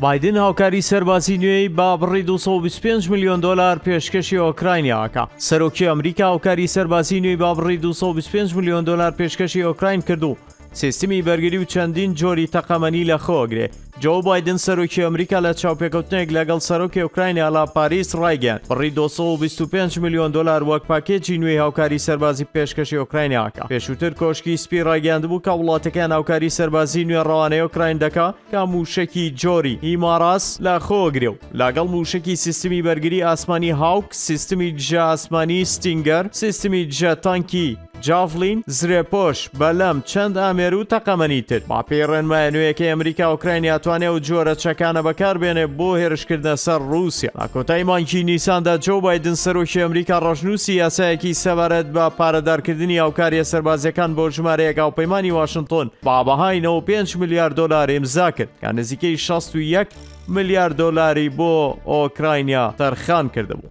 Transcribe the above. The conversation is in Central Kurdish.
بایدن هاوکاری سەربازی نوێی با بڕی 225 میلیۆن دلار پێشکەشی ئۆکراینیاکە سەرۆکی ئەمریکا هاوکاری سەربازی نوێی با بڕی 225 میلیۆن دلار پێشکەشی ئۆکراین کرد و سیستمی بەرگری و چەندین جۆری تەقەمەنی لە خۆگرێ جۆو بایدن سەرۆکی ئەمریکا لە چاوپێکەوتنێک لەگەڵ سەرۆکی ئۆکراینیا لە پاریس ڕایگەیاند، بڕی دوو سەد و بیست و پێنج ملیۆن دۆلار وەک پاکێجی نوێی هاوکاری سەربازی پێشکەشی ئۆکراینیا ئەکا. پێشووتر کۆشکی سپی ڕایگەیاندبوو کە وڵاتەکەیان هاوکاری سەربازی نوێ ڕەوانەی ئۆکراین دەکا کە مووشەکی جۆری، هیماراس، لە خۆوە گرێ و لاگەڵ مووشەکی سیستمی بەرگری ئاسمانی هاوک، سیستمی دژە ئاسمانی ستینگەر، سیستمی دژە تانکی، جاڤلین، زرێپۆش، بەلەم، چەند ئامێر و تەقەمەنی تر. ماپێی ڕێنمایە نوێیەکەی ئەمریکا، ئۆکراین ئەتوانێ ئەو جۆرە چەکانە بەکاربێنێ بۆ هێرشکردنە سەر ڕووسیا. لە کۆتایی مانگی نیساندا جۆو بایدن سەرۆکی ئەمریکا ڕەشنووسی یاسایەکی سەبارەت بە پارەدارکردنی هاوکارییە سەربازییەکان بۆ ژمارەیەک هاوپەیمانی واشنتۆن بە بەهای نەوەد و پێنج ملیار دۆلار ئیمزا کرد کە نزیکەی شەست و یەک ملیار دۆلاری بۆ ئۆکراینیا تەرخان کردبوو.